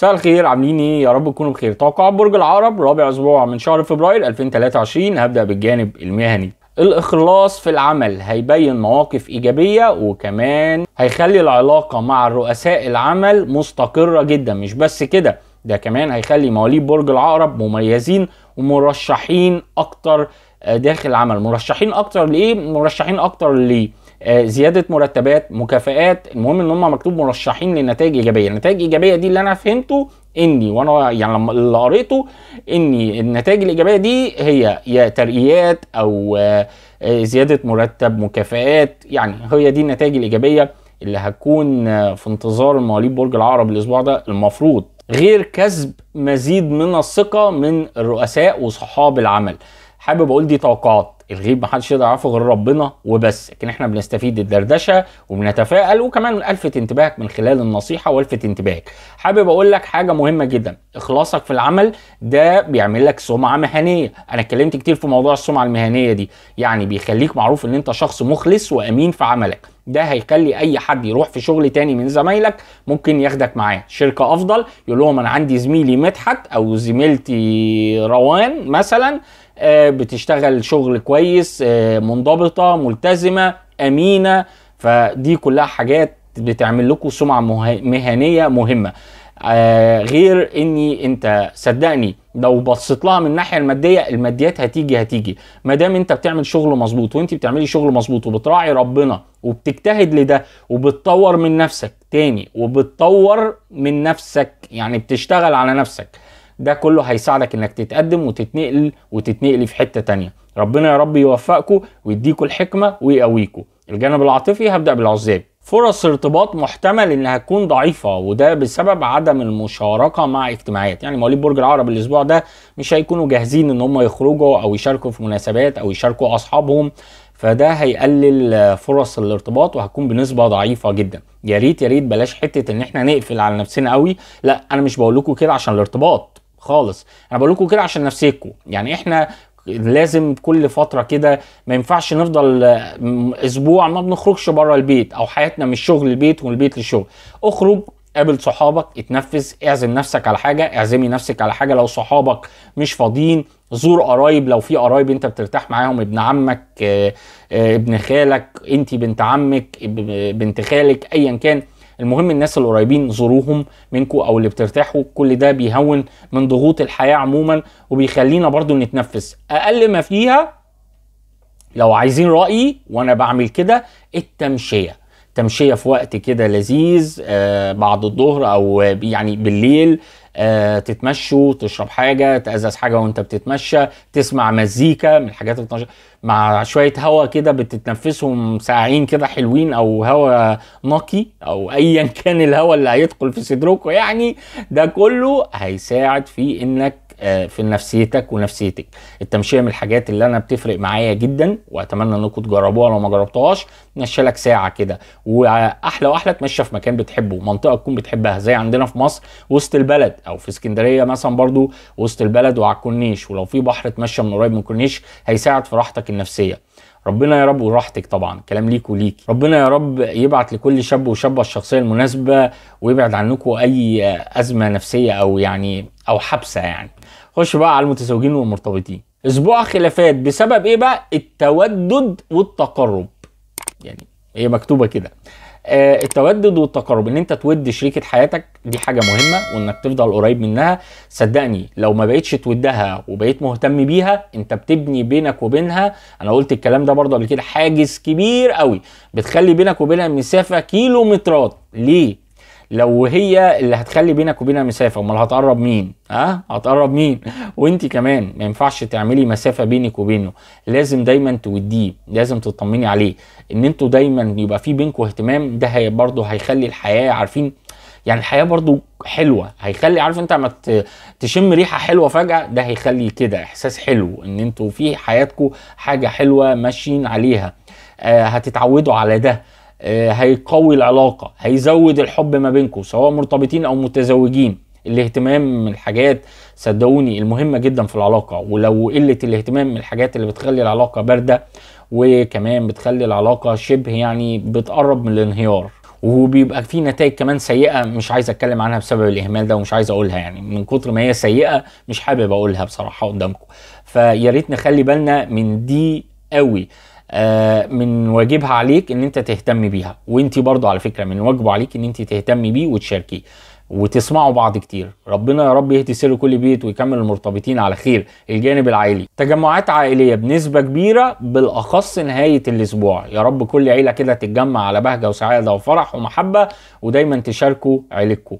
مساء الخير عاملين إيه؟ يا رب تكونوا بخير. توقعات برج العقرب رابع أسبوع من شهر فبراير 2023 هبدأ بالجانب المهني. الإخلاص في العمل هيبين مواقف إيجابية وكمان هيخلي العلاقة مع رؤساء العمل مستقرة جدا. مش بس كده ده كمان هيخلي مواليد برج العقرب مميزين ومرشحين أكتر آه، داخل العمل. مرشحين أكتر لإيه؟ مرشحين أكتر ليه زيادة مرتبات مكافآت المهم إن هم مكتوب مرشحين لنتائج إيجابية. النتائج الإيجابية دي اللي أنا فهمته إني وأنا يعني لما اللي قريته إني النتائج الإيجابية دي هي يا ترقيات أو آه، آه، زيادة مرتب مكافآت يعني هي دي النتائج الإيجابية اللي هتكون آه، في انتظار مواليد برج العقرب الأسبوع ده. المفروض غير كسب مزيد من الثقة من الرؤساء وصحاب العمل. حابب أقول دي توقعات. الغيب محدش يقدر يعرفه غير ربنا وبس لكن إحنا بنستفيد الدردشة وبنتفائل وكمان ألفت انتباهك من خلال النصيحة والفت انتباهك. حابب أقول لك حاجة مهمة جدا إخلاصك في العمل ده بيعمل لك سمعة مهنية. أنا اتكلمت كتير في موضوع السمعة المهنية دي يعني بيخليك معروف إن أنت شخص مخلص وأمين في عملك. ده هيخلي أي حد يروح في شغل تاني من زمايلك ممكن ياخدك معاه. شركة أفضل يقول لهم أنا عندي زميلي مدحت أو زميلتي روان مثلا بتشتغل شغل كويس آه، منضبطة ملتزمة أمينة. فدي كلها حاجات بتعمل لكم سمعة مه- مهنية مهمة. آه، غير إني أنت صدقني لو بصيت لها من الناحية المادية الماديات هتيجي هتيجي. ما دام أنت بتعمل شغل مظبوط وأنت بتعملي شغل مظبوط وبتراعي ربنا وبتجتهد لده وبتطور من نفسك تاني وبتطور من نفسك يعني بتشتغل على نفسك ده كله هيساعدك إنك تتقدم وتتنقل وتتنقلي في حتة تانية. ربنا يا رب يوفقكم ويديكم الحكمة ويقويكم الجانب العاطفي هبدأ بالعزاب فرص ارتباط محتمل إنها تكون ضعيفة وده بسبب عدم المشاركة مع اجتماعات. يعني مواليد برج العقرب الأسبوع ده مش هيكونوا جاهزين إن هم يخرجوا أو يشاركوا في مناسبات أو يشاركوا أصحابهم. فده هيقلل فرص الارتباط وهتكون بنسبة ضعيفة جدا. يا ريت يا ريت بلاش حتة إن إحنا نقفل على نفسنا قوي. لا أنا مش بقول لكم كده عشان الارتباط. خالص. أنا بقول لكم كده عشان نفسيكم يعني إحنا لازم كل فترة كده ما ينفعش نفضل أسبوع ما بنخرجش بره البيت أو حياتنا من الشغل للبيت ومن البيت للشغل. اخرج قابل صحابك اتنفس اعزم نفسك على حاجة اعزمي نفسك على حاجة لو صحابك مش فاضيين. زور قرايب لو في قرايب أنت بترتاح معاهم ابن عمك آه، آه، ابن خالك أنت بنت عمك بنت خالك ايا كان. المهم الناس القريبين زوروهم منكم أو اللي بترتاحوا كل ده بيهون من ضغوط الحياة عموما وبيخلينا برضو نتنفس. أقل ما فيها لو عايزين رأيي وأنا بعمل كده التمشية. تمشية في وقت كده لذيذ آه بعد الظهر أو يعني بالليل آه تتمشوا تشرب حاجة تأزز حاجة وانت بتتمشى تسمع مزيكا من الحاجات اللي مع شوية هوا كده بتتنفسهم ساعين كده حلوين أو هوا نقي أو ايا كان الهوا اللي هيدخل في صدركم يعني ده كله هيساعد في إنك في نفسيتك ونفسيتك. التمشية من الحاجات اللي أنا بتفرق معايا جدا وأتمنى انكم تجربوها لو ما جربتوهاش نمشي لك ساعة كده. وأحلى واحلى تمشى في مكان بتحبه منطقة تكون بتحبها زي عندنا في مصر وسط البلد أو في اسكندرية مثلا برضو وسط البلد وعلى الكورنيش. ولو في بحر تمشى من قريب من الكورنيش هيساعد في راحتك النفسية. ربنا يا رب وراحتك طبعا كلام ليك وليك. ربنا يا رب يبعت لكل شاب وشابة الشخصية المناسبة ويبعد عنكم أي أزمة نفسية أو يعني أو حبسة يعني. خش بقى على المتزوجين والمرتبطين. أسبوع خلافات بسبب إيه بقى؟ التودد والتقرب. يعني هي مكتوبة كده. التودد والتقرب إن أنت تود شريكة حياتك دي حاجة مهمة وإنك تفضل قريب منها. صدقني لو ما بقتش تودها وبقيت مهتم بيها أنت بتبني بينك وبينها. أنا قلت الكلام ده برضه قبل كده حاجز كبير قوي بتخلي بينك وبينها مسافة كيلومترات. ليه؟ لو هي اللي هتخلي بينك وبينها مسافة امال هتقرب مين؟ ها؟ هتقرب مين؟ وانت كمان ما ينفعش تعملي مسافة بينك وبينه. لازم دايما توديه لازم تطمني عليه. إن أنتوا دايما يبقى في بينكم اهتمام ده هي برضه هيخلي الحياة عارفين؟ يعني الحياة برضو حلوة. هيخلي عارف انت لما تشم ريحة حلوة فجأة ده هيخلي كده إحساس حلو. إن أنتوا في حياتكم حاجة حلوة ماشيين عليها. آه هتتعودوا على ده. هيقوي العلاقة هيزود الحب ما بينكم سواء مرتبطين أو متزوجين. الاهتمام من الحاجات صدقوني المهمة جدا في العلاقة. ولو قلة الاهتمام من الحاجات اللي بتخلي العلاقة باردة وكمان بتخلي العلاقة شبه يعني بتقرب من الانهيار. وبيبقى في نتائج كمان سيئة مش عايز أتكلم عنها بسبب الإهمال ده ومش عايز أقولها يعني. من كتر ما هي سيئة مش حابب أقولها بصراحة قدامكم. فيا ريت نخلي بالنا من دي قوي. آه من واجبها عليك إن أنت تهتم بيها. وأنت برضو على فكرة من واجبه عليك إن أنت تهتمي بيه وتشاركيه وتسمعوا بعض كتير. ربنا يا رب يهدي سر كل بيت ويكمل المرتبطين على خير. الجانب العائلي. تجمعات عائلية بنسبة كبيرة بالأخص نهاية الأسبوع. يا رب كل عيلة كده تتجمع على بهجة وسعادة وفرح ومحبة ودايما تشاركوا عيلتكم.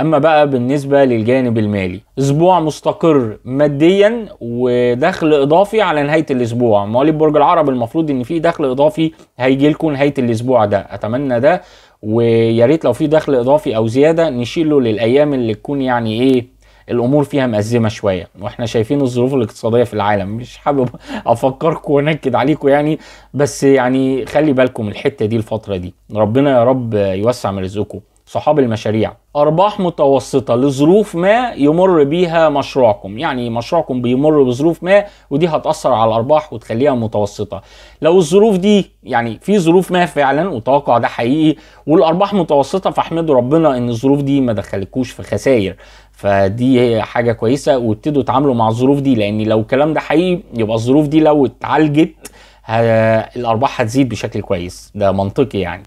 أما بقى بالنسبة للجانب المالي أسبوع مستقر ماديا ودخل إضافي على نهاية الأسبوع. مواليد برج العرب المفروض إن في دخل إضافي هيجي لكم نهاية الأسبوع ده. أتمنى ده ويا ريت لو في دخل إضافي أو زيادة نشيله للأيام اللي تكون يعني إيه الأمور فيها مأزمة شوية. وإحنا شايفين الظروف الاقتصادية في العالم. مش حابب أفكركم وأنكد عليكم يعني بس يعني خلي بالكم الحتة دي الفترة دي. ربنا يا رب يوسع من رزقكم صحاب المشاريع. أرباح متوسطة لظروف ما يمر بيها مشروعكم. يعني مشروعكم بيمر بظروف ما ودي هتأثر على الأرباح وتخليها متوسطة. لو الظروف دي يعني في ظروف ما فعلا وتوقع ده حقيقي والأرباح متوسطة فاحمدوا ربنا إن الظروف دي ما دخلكوش في خسائر. فدي حاجة كويسة وابتدوا تعاملوا مع الظروف دي لأن لو الكلام ده حقيقي يبقى الظروف دي لو اتعالجت الأرباح هتزيد بشكل كويس. ده منطقي يعني.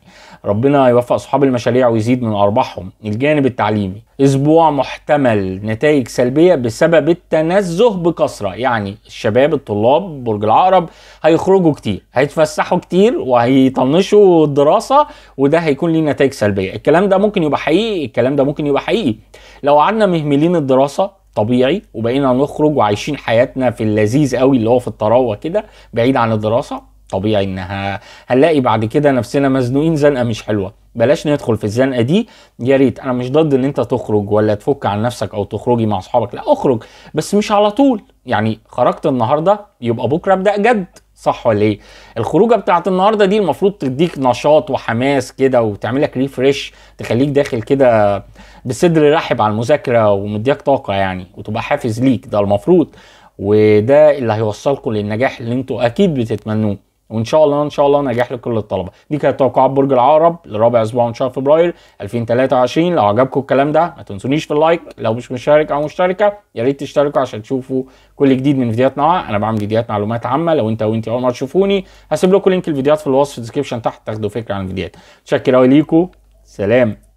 ربنا يوفق أصحاب المشاريع ويزيد من أرباحهم. الجانب التعليمي. أسبوع محتمل. نتائج سلبية بسبب التنزه بكثرة. يعني الشباب الطلاب برج العقرب هيخرجوا كتير. هيتفسحوا كتير وهيطنشوا الدراسة وده هيكون ليه نتائج سلبية. الكلام ده ممكن يبقى حقيقي. الكلام ده ممكن يبقى حقيقي. لو قعدنا مهملين الدراسة طبيعي وبقينا نخرج وعايشين حياتنا في اللذيذ قوي اللي هو في الطراوة كده بعيد عن الدراسة. طبيعي انها هنلاقي بعد كده نفسنا مزنوقين زنقة مش حلوة. بلاش ندخل في الزنقة دي. يا ريت. أنا مش ضد إن أنت تخرج ولا تفك عن نفسك أو تخرجي مع أصحابك. لا أخرج. بس مش على طول. يعني خرجت النهارده يبقى بكرة أبدأ جد. صح ولا إيه؟ الخروجة بتاعت النهارده دي المفروض تديك نشاط وحماس كده وتعمل لك ريفريش تخليك داخل كده بصدر رحب على المذاكرة ومديك طاقة يعني وتبقى حافز ليك ده المفروض. وده اللي هيوصلكم للنجاح اللي أنتوا أكيد بتتمنوه. وإن شاء الله إن شاء الله نجاح لكل الطلبة. دي كانت توقعات برج العقرب لرابع أسبوع من شهر فبراير 2023 لو عجبكم الكلام ده ما تنسونيش في ال like. لو مش مشترك أو مشتركة يا ريت تشتركوا عشان تشوفوا كل جديد من فيديوهاتنا. أنا بعمل فيديوهات معلومات عامة. لو أنت وأنت أول مرة تشوفوني هسيب لكم link الفيديوهات في الوصف في ال description تحت تاخدوا فكرة عن الفيديوهات. متشكر قوي ليكم سلام.